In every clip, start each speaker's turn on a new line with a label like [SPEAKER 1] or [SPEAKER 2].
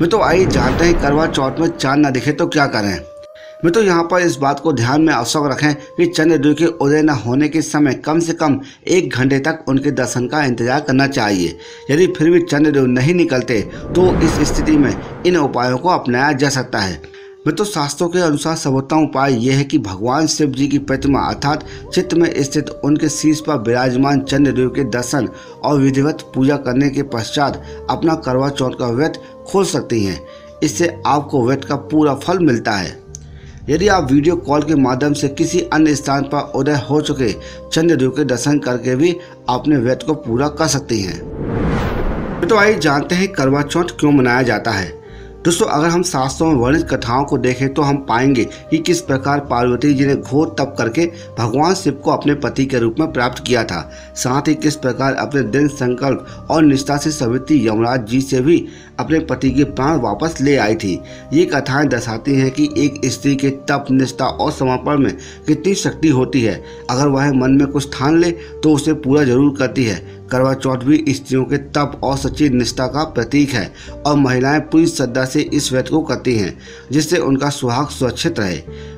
[SPEAKER 1] मैं तो आइए जानते हैं करवा चौथ में चाँद न दिखे तो क्या करें? मैं तो यहाँ पर इस बात को ध्यान में अवसर रखें कि चंद्रदेव के उदय न होने के समय कम से कम एक घंटे तक उनके दर्शन का इंतज़ार करना चाहिए। यदि फिर भी चंद्रदेव नहीं निकलते तो इस स्थिति में इन उपायों को अपनाया जा सकता है। मैं तो शास्त्रों के अनुसार सर्वोत्तम उपाय यह है कि भगवान शिव जी की प्रतिमा अर्थात चित्त में स्थित उनके शीश पर विराजमान चंद्रदेव के दर्शन और विधिवत पूजा करने के पश्चात अपना करवा चौथ का व्रत खोल सकती हैं। इससे आपको वेट का पूरा फल मिलता है। यदि आप वीडियो कॉल के माध्यम से किसी अन्य स्थान पर उदय हो चुके चंद्रदेव के दर्शन करके भी अपने व्यर्थ को पूरा कर सकती हैं। तो आइए जानते हैं करवा चौथ क्यों मनाया जाता है। दोस्तों, अगर हम शास्त्रों में वर्णित कथाओं को देखें तो हम पाएँगे कि किस प्रकार पार्वती जी ने घोर तप करके भगवान शिव को अपने पति के रूप में प्राप्त किया था। साथ ही किस प्रकार अपने दिन संकल्प और निष्ठा से सवित्री यमराज जी से भी अपने पति के प्राण वापस ले आई थी। ये कथाएँ दर्शाती हैं कि एक स्त्री के तप, निष्ठा और समर्पण में कितनी शक्ति होती है। अगर वह मन में कुछ ठान ले तो उसे पूरा ज़रूर करती है। करवा चौथ भी स्त्रियों के तप और सच्ची निष्ठा का प्रतीक है और महिलाएँ पूरी श्रद्धा से इस व्रत को करती हैं, जिससे उनका सुहाग सुरक्षित रहे।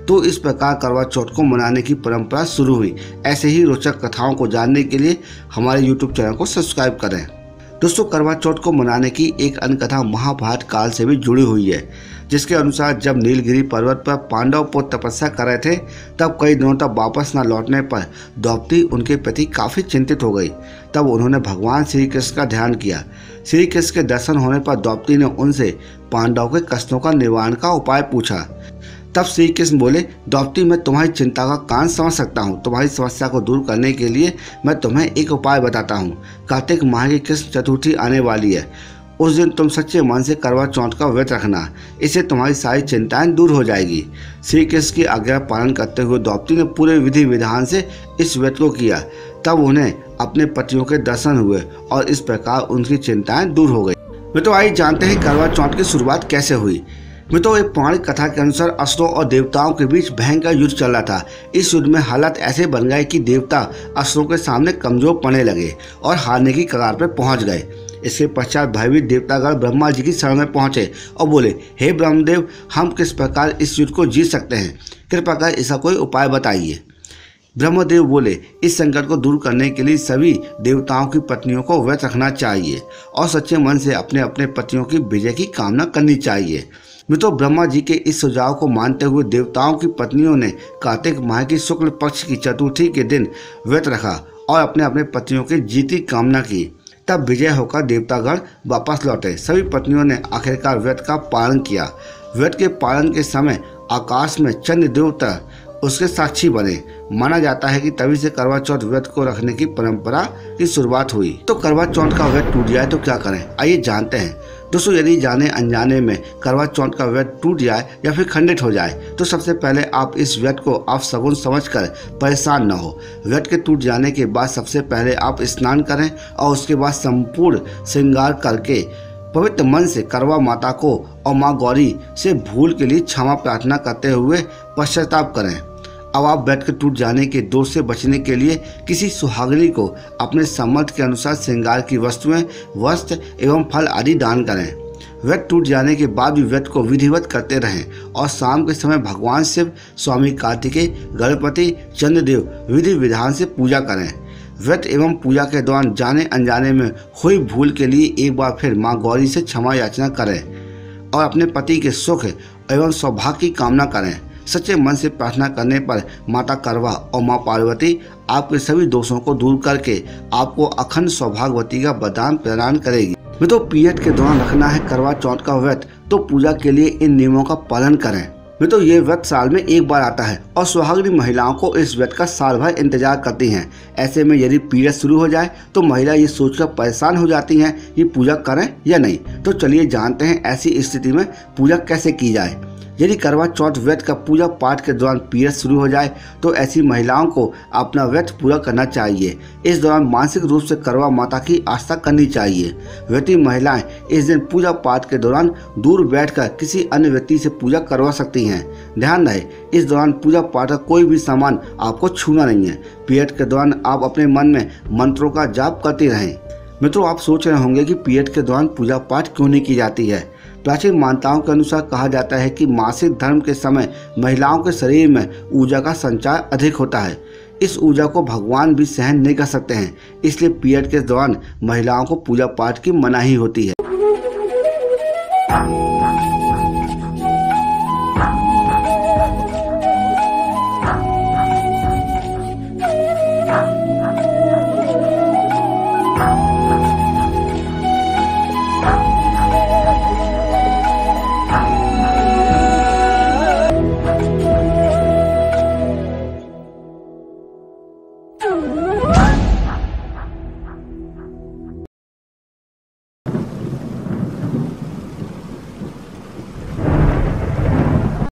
[SPEAKER 1] तो इस प्रकार करवा चौथ को मनाने की परंपरा शुरू हुई। ऐसे ही रोचक कथाओं को जानने के लिए हमारे यूट्यूब चैनल को सब्सक्राइब करें। दोस्तों करवा चौथ को मनाने की एक अन्य कथा महाभारत काल से भी जुड़ी हुई है, जिसके अनुसार जब नीलगिरी पर्वत पर पांडव पुत्र तपस्या कर रहे थे, तब कई दिनों तक वापस न लौटने पर द्रौपदी उनके प्रति काफ़ी चिंतित हो गई। तब उन्होंने भगवान श्री कृष्ण का ध्यान किया। श्री कृष्ण के दर्शन होने पर द्रौपदी ने उनसे पांडव के कष्टों का निवारण का उपाय पूछा। तब श्री कृष्ण बोले, द्रौपदी, मैं तुम्हारी चिंता का कान समझ सकता हूँ। तुम्हारी समस्या को दूर करने के लिए मैं तुम्हें एक उपाय बताता हूँ। कार्तिक माह की कृष्ण चतुर्थी आने वाली है। उस दिन तुम सच्चे मन से करवा चौथ का व्रत रखना। इससे तुम्हारी सारी चिंताएँ दूर हो जाएगी। श्री कृष्ण की आज्ञा पालन करते हुए द्रौपदी ने पूरे विधि विधान से इस व्रत को किया। तब उन्हें अपने पतियों के दर्शन हुए और इस प्रकार उनकी चिंताएँ दूर हो गई। वे तो आई जानते हैं करवा चौथ की शुरुआत कैसे हुई। मित्रों, एक पौराणिक कथा के अनुसार असुरों और देवताओं के बीच भयंकर युद्ध चल रहा था। इस युद्ध में हालात ऐसे बन गए कि देवता असुरों के सामने कमज़ोर पड़ने लगे और हारने की कगार पर पहुँच गए। इसके पश्चात भयभीत देवतागण ब्रह्मा जी की शरण में पहुँचे और बोले, हे ब्रह्मदेव, हम किस प्रकार इस युद्ध को जीत सकते हैं? कृपा कर इसका कोई उपाय बताइए। ब्रह्मदेव बोले, इस संकट को दूर करने के लिए सभी देवताओं की पत्नियों को व्रत रखना चाहिए और सच्चे मन से अपने अपने पतियों की विजय की कामना करनी चाहिए। मित्रों ब्रह्मा जी के इस सुझाव को मानते हुए देवताओं की पत्नियों ने कार्तिक माह की शुक्ल पक्ष की चतुर्थी के दिन व्रत रखा और अपने अपने पतियों की जीती कामना की। तब विजय होकर देवतागण वापस लौटे। सभी पत्नियों ने आखिरकार व्रत का पालन किया। व्रत के पालन के समय आकाश में चंद्र देवता उसके साक्षी बने। माना जाता है कि तभी से करवा चौथ व्रत को रखने की परंपरा की शुरुआत हुई। तो करवा चौथ का व्रत टूट जाए तो क्या करें? आइए जानते हैं। दोस्तों, यदि जाने अनजाने में करवा चौथ का व्रत टूट जाए या फिर खंडित हो जाए तो सबसे पहले आप इस व्रत को आप सगुन समझकर परेशान न हो। व्रत के टूट जाने के बाद सबसे पहले आप स्नान करें और उसके बाद संपूर्ण श्रृंगार करके पवित्र मन से करवा माता को और माँ गौरी से भूल के लिए क्षमा प्रार्थना करते हुए पश्चाताप करें। अब आप बैठ कर टूट जाने के दोष से बचने के लिए किसी सुहागनी को अपने सम्मत के अनुसार श्रृंगार की वस्तुएँ, वस्त्र एवं फल आदि दान करें। व्रत टूट जाने के बाद भी व्रत को विधिवत करते रहें और शाम के समय भगवान शिव, स्वामी कार्तिकेय, गणपति, चंद्रदेव, विधि विधान से पूजा करें। व्रत एवं पूजा के दौरान जाने अनजाने में हुई भूल के लिए एक बार फिर माँ गौरी से क्षमा याचना करें और अपने पति के सुख एवं सौभाग्य की कामना करें। सच्चे मन से प्रार्थना करने पर माता करवा और माँ पार्वती आपके सभी दोषों को दूर करके आपको अखंड सौभाग्यवती का वरदान प्रदान करेगी। मैं तो पीरियड के दौरान रखना है करवा चौथ का व्रत तो पूजा के लिए इन नियमों का पालन करें। में तो ये व्रत साल में एक बार आता है और सुहागनी महिलाओं को इस व्रत का साल भर इंतज़ार करती हैं। ऐसे में यदि पीरियड शुरू हो जाए तो महिला ये सोचकर परेशान हो जाती हैं कि पूजा करें या नहीं। तो चलिए जानते हैं ऐसी स्थिति में पूजा कैसे की जाए। यदि करवा चौथ व्रत का पूजा पाठ के दौरान पीरियड शुरू हो जाए तो ऐसी महिलाओं को अपना व्रत पूरा करना चाहिए। इस दौरान मानसिक रूप से करवा माता की आस्था करनी चाहिए। व्रती महिलाएँ इस दिन पूजा पाठ के दौरान दूर बैठकर किसी अन्य व्यक्ति से पूजा करवा सकती हैं। ध्यान रहे, इस दौरान पूजा पाठ का कोई भी सामान आपको छूना नहीं है। पीरियड के दौरान आप अपने मन में मंत्रों का जाप करते रहें। मित्रों, आप सोच रहे होंगे कि पीरियड के दौरान पूजा पाठ क्यों नहीं की जाती है? प्राचीन मान्यताओं के अनुसार कहा जाता है कि मासिक धर्म के समय महिलाओं के शरीर में ऊर्जा का संचार अधिक होता है। इस ऊर्जा को भगवान भी सहन नहीं कर सकते हैं। इसलिए पीरियड के दौरान महिलाओं को पूजा पाठ की मनाही होती है।